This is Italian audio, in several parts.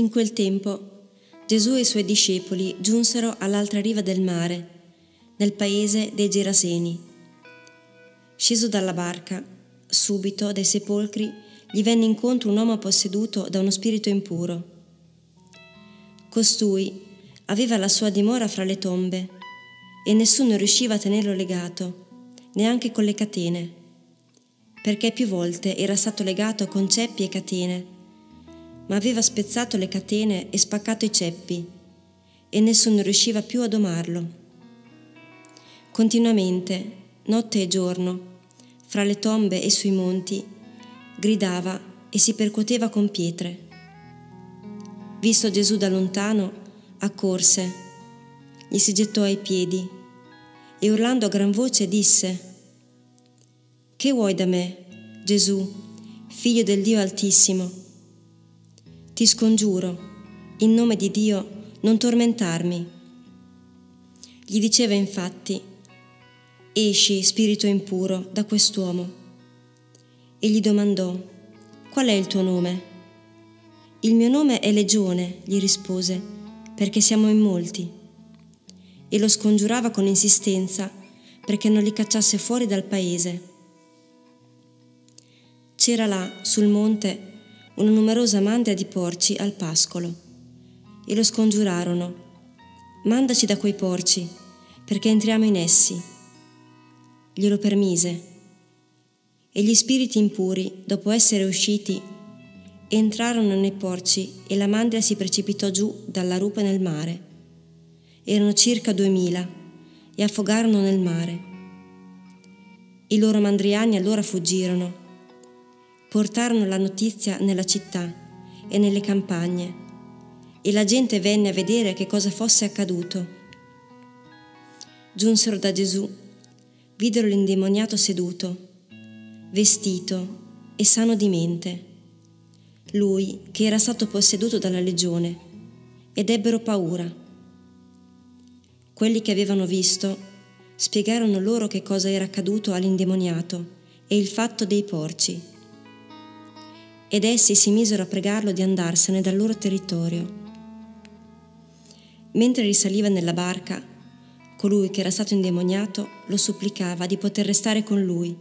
In quel tempo Gesù e i suoi discepoli giunsero all'altra riva del mare, nel paese dei Geraseni. Sceso dalla barca, subito dai sepolcri gli venne incontro un uomo posseduto da uno spirito impuro. Costui aveva la sua dimora fra le tombe e nessuno riusciva a tenerlo legato, neanche con le catene, perché più volte era stato legato con ceppi e catene ma aveva spezzato le catene e spaccato i ceppi, e nessuno riusciva più a domarlo. Continuamente, notte e giorno, fra le tombe e sui monti, gridava e si percuoteva con pietre. Visto Gesù da lontano, accorse, gli si gettò ai piedi e urlando a gran voce disse, Che vuoi da me, Gesù, figlio del Dio Altissimo? Ti scongiuro, in nome di Dio, non tormentarmi. Gli diceva infatti, esci, spirito impuro, da quest'uomo. E gli domandò, qual è il tuo nome? Il mio nome è Legione, gli rispose, perché siamo in molti. E lo scongiurava con insistenza perché non li cacciasse fuori dal paese. C'era là, sul monte, una numerosa mandria di porci al pascolo e lo scongiurarono. Mandaci da quei porci, perché entriamo in essi. Glielo permise. E gli spiriti impuri, dopo essere usciti, entrarono nei porci e la mandria si precipitò giù dalla rupe nel mare. Erano circa duemila e affogarono nel mare. I loro mandriani allora fuggirono portarono la notizia nella città e nelle campagne e la gente venne a vedere che cosa fosse accaduto. Giunsero da Gesù, videro l'indemoniato seduto, vestito e sano di mente, lui che era stato posseduto dalla legione, ed ebbero paura. Quelli che avevano visto spiegarono loro che cosa era accaduto all'indemoniato e il fatto dei porci ed essi si misero a pregarlo di andarsene dal loro territorio. Mentre risaliva nella barca, colui che era stato indemoniato lo supplicava di poter restare con lui.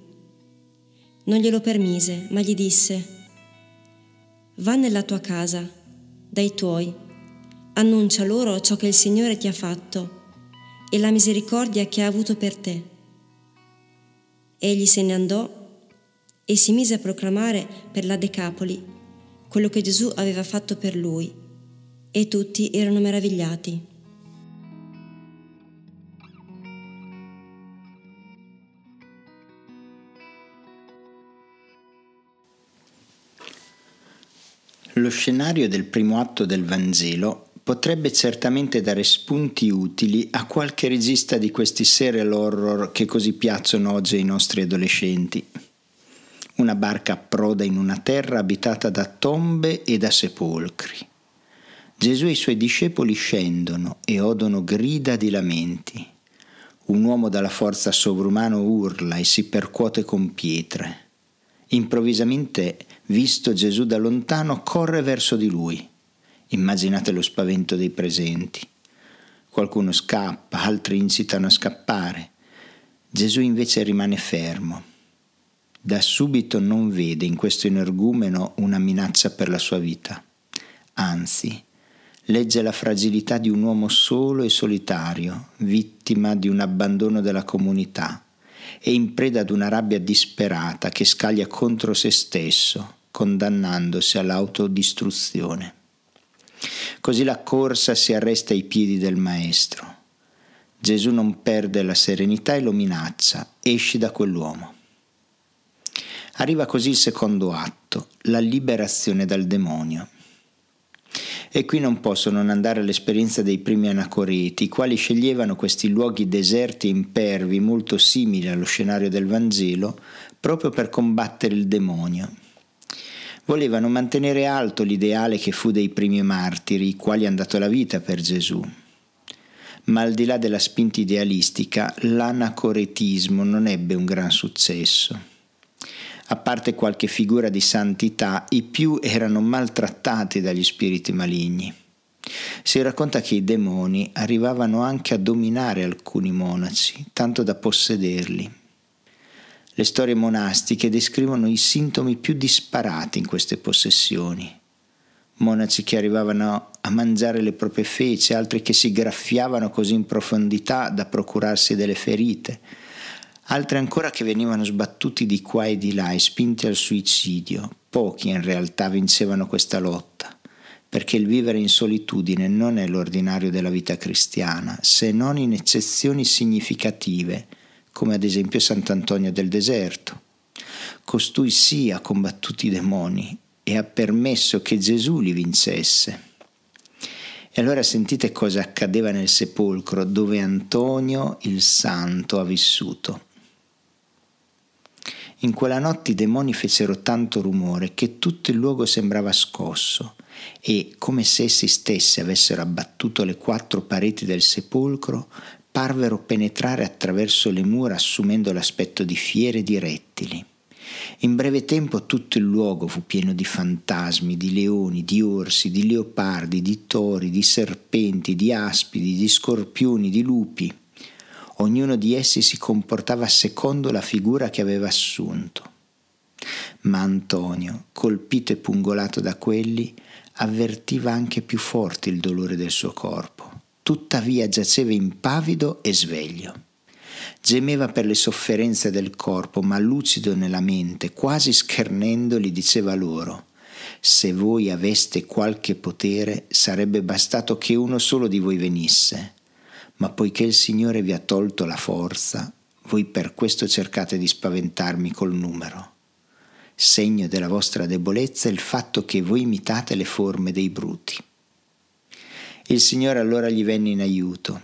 Non glielo permise, ma gli disse, Va nella tua casa, dai tuoi, annuncia loro ciò che il Signore ti ha fatto e la misericordia che ha avuto per te. Egli se ne andò e si mise a proclamare per la Decapoli quello che Gesù aveva fatto per lui, e tutti erano meravigliati. Lo scenario del primo atto del Vangelo potrebbe certamente dare spunti utili a qualche regista di questi serial horror che così piacciono oggi ai nostri adolescenti. Una barca approda in una terra abitata da tombe e da sepolcri. Gesù e i suoi discepoli scendono e odono grida di lamenti. Un uomo dalla forza sovrumana urla e si percuote con pietre. Improvvisamente, visto Gesù da lontano, corre verso di lui. Immaginate lo spavento dei presenti. Qualcuno scappa, altri incitano a scappare. Gesù invece rimane fermo da subito non vede in questo energumeno una minaccia per la sua vita. Anzi, legge la fragilità di un uomo solo e solitario, vittima di un abbandono della comunità e in preda ad una rabbia disperata che scaglia contro se stesso, condannandosi all'autodistruzione. Così la corsa si arresta ai piedi del Maestro. Gesù non perde la serenità e lo minaccia, esci da quell'uomo. Arriva così il secondo atto, la liberazione dal demonio. E qui non posso non andare all'esperienza dei primi anacoreti, i quali sceglievano questi luoghi deserti e impervi, molto simili allo scenario del Vangelo, proprio per combattere il demonio. Volevano mantenere alto l'ideale che fu dei primi martiri, i quali hanno dato la vita per Gesù. Ma al di là della spinta idealistica, l'anacoretismo non ebbe un gran successo A parte qualche figura di santità, i più erano maltrattati dagli spiriti maligni. Si racconta che i demoni arrivavano anche a dominare alcuni monaci, tanto da possederli. Le storie monastiche descrivono i sintomi più disparati in queste possessioni. Monaci che arrivavano a mangiare le proprie feci, altri che si graffiavano così in profondità da procurarsi delle ferite, altri ancora che venivano sbattuti di qua e di là e spinti al suicidio. Pochi in realtà vincevano questa lotta, perché il vivere in solitudine non è l'ordinario della vita cristiana, se non in eccezioni significative come ad esempio Sant'Antonio del Deserto. Costui sì ha combattuto i demoni e ha permesso che Gesù li vincesse. E allora sentite cosa accadeva nel sepolcro dove Antonio il Santo ha vissuto. In quella notte i demoni fecero tanto rumore che tutto il luogo sembrava scosso e, come se essi stessi avessero abbattuto le quattro pareti del sepolcro, parvero penetrare attraverso le mura assumendo l'aspetto di fiere di rettili. In breve tempo tutto il luogo fu pieno di fantasmi, di leoni, di orsi, di leopardi, di tori, di serpenti, di aspidi, di scorpioni, di lupi. Ognuno di essi si comportava secondo la figura che aveva assunto. Ma Antonio, colpito e pungolato da quelli, avvertiva anche più forte il dolore del suo corpo tuttavia giaceva impavido e sveglio. Gemeva per le sofferenze del corpo, ma lucido nella mente, quasi schernendoli, diceva loro Se voi aveste qualche potere, sarebbe bastato che uno solo di voi venisse. Ma poiché il Signore vi ha tolto la forza, voi per questo cercate di spaventarmi col numero. Segno della vostra debolezza è il fatto che voi imitate le forme dei bruti. Il Signore allora gli venne in aiuto.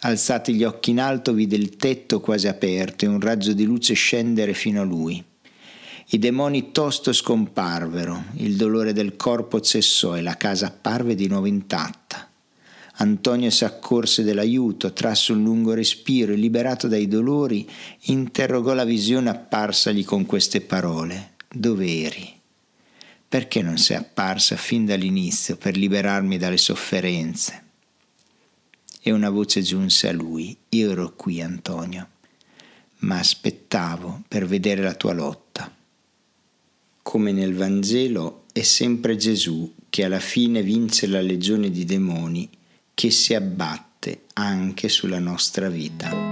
Alzati gli occhi in alto, vide il tetto quasi aperto e un raggio di luce scendere fino a lui. I demoni tosto scomparvero, il dolore del corpo cessò e la casa apparve di nuovo intatta. Antonio si accorse dell'aiuto, trasse un lungo respiro e, liberato dai dolori, interrogò la visione apparsagli con queste parole. Dove eri? perché non sei apparsa fin dall'inizio per liberarmi dalle sofferenze? E una voce giunse a lui, io ero qui Antonio, ma aspettavo per vedere la tua lotta. Come nel Vangelo è sempre Gesù che alla fine vince la legione di demoni che si abbatte anche sulla nostra vita.